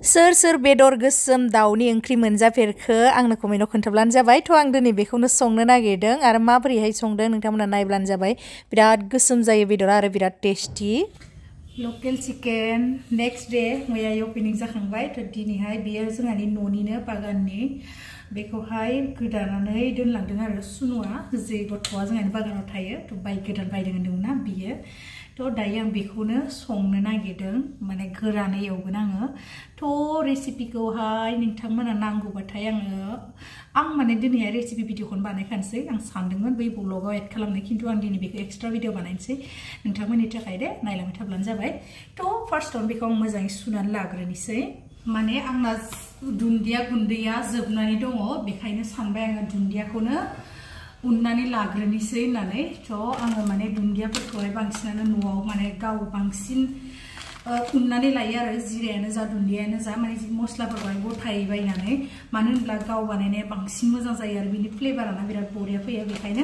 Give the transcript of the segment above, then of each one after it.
सोर सोर बेदर गोसोम दाउनि ओंख्रि मोनजाफेरखो आंनो कमेन्टआव खोन्थाब्लानो जाबाय थ' आं दिनै बेखौनो संनो नागिरदों आरो माबोरैहाय संदों नोंथांमोना नायब्लानो जाबाय बिराद गोसोम जायो बेदरा आरो बिराद टेस्टि लकेल चिकेन नेक्स्ट डे मैया अपेनिं जाखांबाय थ' दिनैहाय बेयो जोंहानि न'निनो बागाननि बेखौहाय गोदानानै दोनलांदों आरो सुनुआ जे गथ'आ जोंहानि बागानाव थायो थ' बाइक गोदान बायदों होन्दोंमोन ना बियो थ' दायो आं बेखौनो संनो नागिरदों माने गोरानै एवगोन आङो थ' रेसिपिखौहाय नोंथांमोना नांगौबाथाय आङो आं माने दिनैहाय रेसिपि भिडिअखौनो बानायखानोसै आं सानदोंमोन बै ब्लगाव एड खालामनो खिन्थु आं दिनै बेखौ एक्सट्रा भिडिअ बानायनोसै नोंथांमोननि थाखाय दे नायलांबाय थाब्लानो जाबाय थ' फार्स्टआवनो बेखौ आं मोजाङै सुनानै लाग्रोनोसै माने आंना दुन्दिया गुन्दैया जोबनानै दङ बेखायनो सानबाय आङो दुन्दियाखौनो उननानै लाग्रोनोसै होननानै थ' आङो माने दुन्दियाफोरखौहाय बांसिनानो न'आव माने गाव बांसिन उननानै लायो आरो जिरायानो जा दुन्दियानो जा माने मस्लाफोरखौहाय गथायै बायनानै मानो होनब्ला गाव बानायनाया बांसिन मोजां जायो आरो बिनि फ्लेभाराना बिराद बरिया फैयो बेखायनो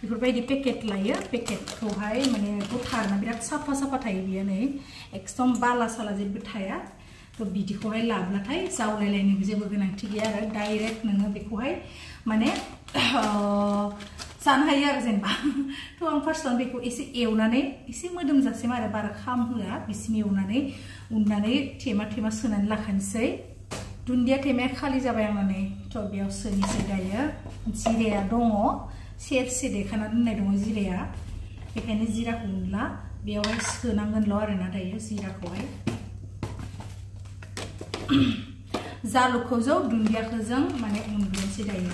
बेफोरबायदि पेकेट लायो पेकेटखौहाय माने गथारना बिराद साफा साफा थायो बियो नै एकदम बाला साला जेबो थाया थ' बिदिखौहाय लाब्लाथाय जावलायलायनोबो जेबो गोनांथि गैया आरो डाइरेक्ट नोङो बेखौहाय माने जानो हायो आरो जेनेबा। थ' आं फार्स्टआवनो बेखौ एसे एवनानै, एसे मोदोमजासिम आरो बारा खाम होआ, बिसिम एवनानै उननानै थेमा थेमा सोनानै लाखानोसै। दुन्दिया थेमाया खालि जाबाय आंना नै थ' बेयाव सोनोसै दायो। जिराया दङ सेरसे देखाना दोननाय दङ जिराया। बेखायनो जिराखौ उनला, बेयावहाय सोनांगोनल' आरोना दायो जिराखौहाय। जालुखौ जों दुन्दियाखौ जों माने उनग्रोनोसै दायो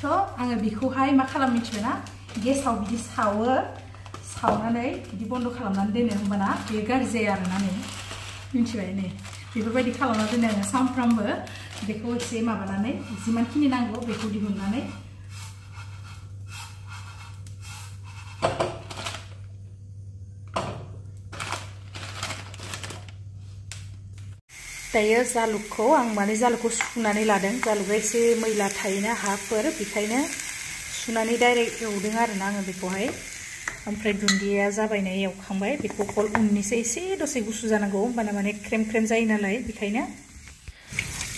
थ' आङो बेखौहाय मा खालाम मिथिबायना गेसाव बिदि सावो सावनानै बिदि बन्द' खालामनानै दोनो होमबाना बेयो गाज्रि जाया आरोना नै मिथिबाय नै बेफोरबायदि खालामना दोनो आङो सानफ्रामबो बेखौ एसे माबानानै जिमानखिनि नांगौ बेखौ दिहुननानै दायो जालुकखौ आं माने जालुकखौ सुनानै लादों। जालुकआ एसे मैला थायोना हाफोर, बेखायनो सुनानै डाइरेक्ट एवदों आरोना आङो बेखौहाय। ओमफ्राय दुन्दिया जाबायनाय एवखांबाय, बेखौ कल उननिसो एसे दसे गुसु जानांगौ, होमबाना माने ख्रेम ख्रेम जायो नालाय, बेखायनो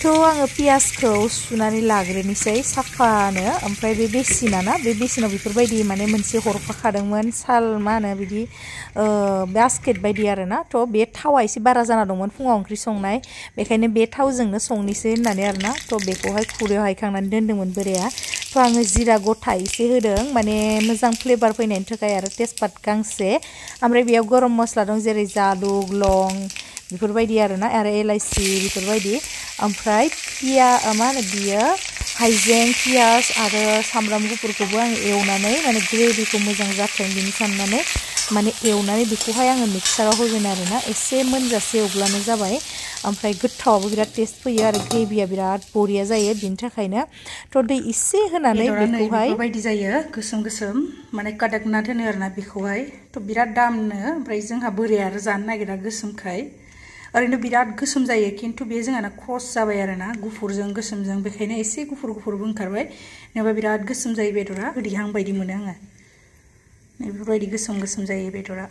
थ' आङो पियासखौ सुनानै लाग्रोनोसै साफानो ओमफ्राय बे बेसिना ना बे बेसिनाव बेफोरबायदि माने मोनसे हरफाखादोंमोन साल मा होनो बिदि बास्केट बायदि आरो ना थ' बे थावा एसे बारा जाना दंमोन फुङाव ओंख्रि संनाय बेखायनो बे थावजोंनो संनोसै होननानै आरो ना थ' बेखौहाय खुरैयाव हायखांनानै दोन्दोंमोन बोराया थ' आङो जिरा गथा एसे होदों माने मोजां फ्लेभार फैनायनि थाखाय आरो तेजपात गांसे ओमफ्राय बेयाव गरम मस्ला दं जेरै जालुक लं बेफोरबायदि आरोना आरो एलाइसि बेफोरबायदि ओमफ्राय पिया मा बियो? हाइजें पियास आरो सामब्राम गुफुरखौबो आं एवनानै माने ग्रेभिखौ मोजां जाथों बिनि साननानै माने एवनानै बेखौहाय आङो मिक्साराव होगोन आरोना। एसे मोनजासे एवब्लानो जाबाय। ओमफ्राय गोथावाबो बिराद टेस्ट फैयो आरो ग्रेभिया बिराद बरिया जायो बिनि थाखायनो। थ' दै एसे होनानै बेखौहाय बेबायदि जायो गोसोम गोसोम माने कादाकना दोनो आरोना बेखौहाय। थ' बिराद दामनो ओमफ्राय जोंहा बोराया आरो जानो नागिरा गोसोमखाय। ओरैनो बिराद गोसोम जायो खिन्थु बे जोंहाना क्रस जाबाय आरो ना गुफुरजों गोसोमजों बेखायनो एसे गुफुर गुफुरबो ओंखारबाय नङाबा बिराद गोसोम जायो बेदरा गोदैहां बायदि मोनो आङो बेफोरबायदि गोसोम गोसोम जायो बेदरा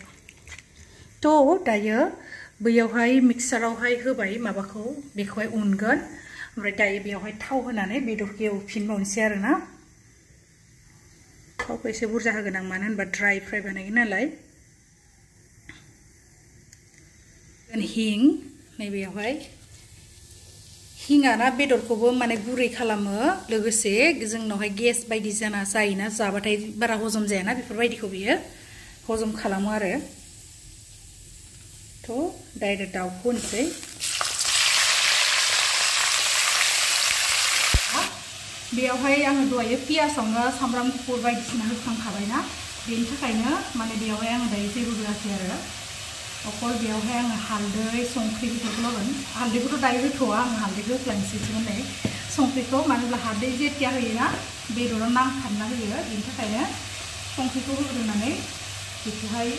थ' दायो बैयावहाय मिक्सारावहाय होबाय माबाखौ बेखौहाय उनगोन ओमफ्राय दायो बेयावहाय थाव होनानै बेदरखौ एवफिनबावनोसै आरो ना थावखौ एसे बुरजा होगोन आं मानो होनबा ड्राइ फ्राय बानायगोन नालाय हिं नैबेयावहाय हिङा ना बेदरखौबो माने गुरै खालामो लोगोसे जोंनावहाय गेस बायदि जाना जायोना जाबाथाय बारा हजम जायाना बेफोरबायदिखौ बियो हजम खालामो आरो थ' डाइरेक्ट दाउखौ होनोसै बेयावहाय आङो दहायो पियासावनो सामब्राम गुफुर बायदिसिना होखांखाबायना बेनि थाखायनो माने बेयावहाय आङो दायो जेबो होआखै आरो अकल बेयावहाय आङो हालदै संख्रि बेफोरखौल' होगोन हालदैखौथ' दायो होथ'वा आं हालदैखौ होफ्लांसैसो होननाय संख्रिखौ मानो होनब्ला हालदै जेथिया होयोना बेदराव नांथाबना होयो बेनि थाखायनो संख्रिखौ होग्रोनानै बेखौहाय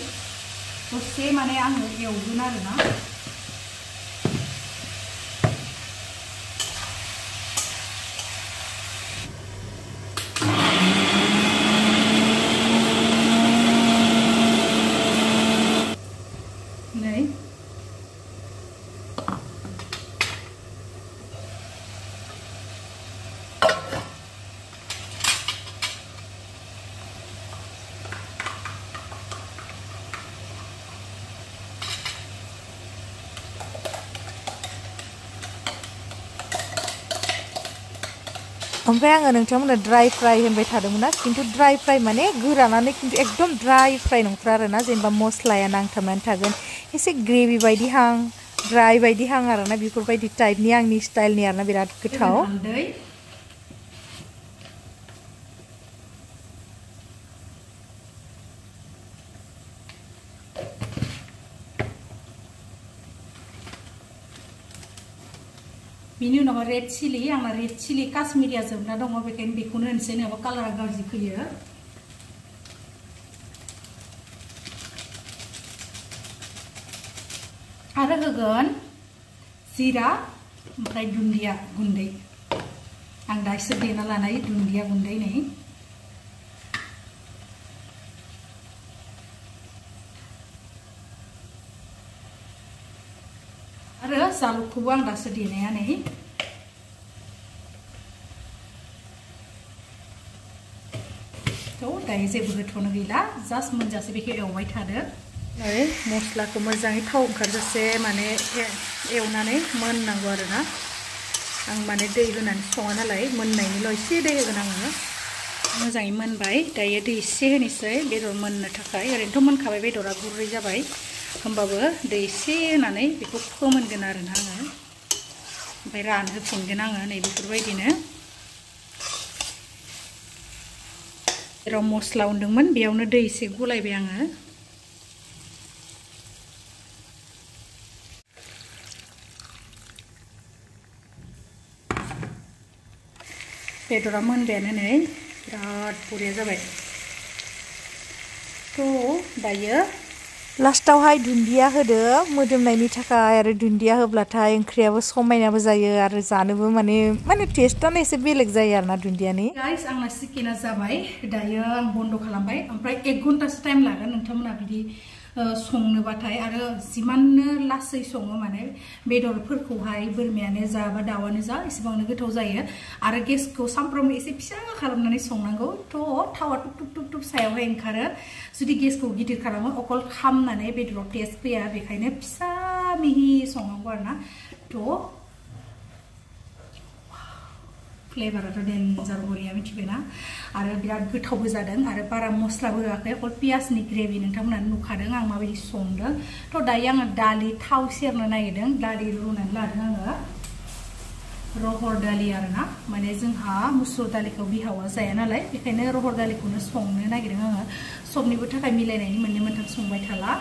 दसे माने आङो एवगोन आरोना ओमफ्राय आङो नोंथांमोननो ड्राई फ्राय होनबाय थादोंमोन ना? खिन्थु ड्राई फ्राय माने गोरानानै खिन्थु एकदम ड्राई फ्राय नंथ्रा आरोना जेनेबा मस्लाया नांथाबनानै थागोन। एसे ग्रेभि बायदिहां ड्राई बायदिहां आरोना बेफोरबायदि टाइपनि आंनि स्टाइलनि आरोना बिराद गोथाव। बिनि उनाव रेड चिलि आंना रेड चिलि काश्मीरिया जोबना दङ, बेखायनो बेखौनो होनसै कालारा गाज्रि फैयो। आरो होगोन जिरा, ओमफ्राय दुन्दिया गुन्दै। आं दासो देना लानाय दुन्दिया गुन्दै नै। आरो जालुकखौबो आं दासो देनाया नै थ' दायो जेबो होथ'नो गैला जास्ट मोनजासे बेखौ एवबाय थादो ओमफ्राय मस्लाखौ मोजाङै थाव ओंखारजासे माने एवनानै मोननांगौ आं माने दै होनानै सङा नालाय मोननायनिल' एसे दै होगोन आङो मोजाङै मोनबाय दायो दै एसे होनोसै बेदर मोननो थाखाय ओरैनोथ' मोनखाबाय बेदरा गुरै जाबाय होमबाबो दै एसे होनानै बेखौ फोमोनगोन आरोना आङो ओमफ्राय रानहोफिनगोन आङो नै बेफोरबायदिनो जेराव मस्ला उन्दोंमोन बेयावनो दै एसे गलायबाय आङो बेदरा मोनबायानो नै बिराद बरिया जाबाय थ' दायो लास्टावहाय दुन्दिया होदो मोदोमनायनि थाखाय आरो दुन्दिया होब्लाथाय ओंख्रियाबो समायनाबो जायो आरो जानोबो माने माने टेस्टआनो एसे बेलेग जायो आरोना दुन्दियानि गाइस आंना चिकेना जाबाय दायो आं बन्द' खालामबाय ओमफ्राय एक घन्टासो टाइम लागोन नोंथांमोना बिदि संनोबाथाय आरो जिमाननो लासै सङो माने बेदरफोरखौहाय बोरमायानो जा बा दाउआनो जा एसेबांनो गोथाव जायो। आरो गेसखौ सामफ्रामबो एसे फिसा खालामनानै संनांगौ। थ' थावा टुप टुप टुप टुप सायावहाय ओंखारो। जुदि गेसखौ गिदिर खालामो, अकल खामनानै बेदराव टेस्ट फैया, बेखायनो फिसा मिहि संनांगौ आरोना थ' फ्लेभाराथ' डेन्जार बरिया मिथिबायना आरो बिराद गोथावबो जादों आरो बारा मस्लाबो होआखै अकल पियासनि ग्रेभि नोंथांमोना नुखादों आं माबायदि संदों थ' दायो आङो दालि थाव सेरनो नागिरदों दालि रुनानै लादों आङो रहर दालि आरोना माने जोंहा मुसुर दालिखौ बिहावा जाया नालाय बेखायनो रहर दालिखौनो संनो नागिरदों आङो सबनिबो थाखाय मिलायनायनि मोननै मोनथाम संबाय थाला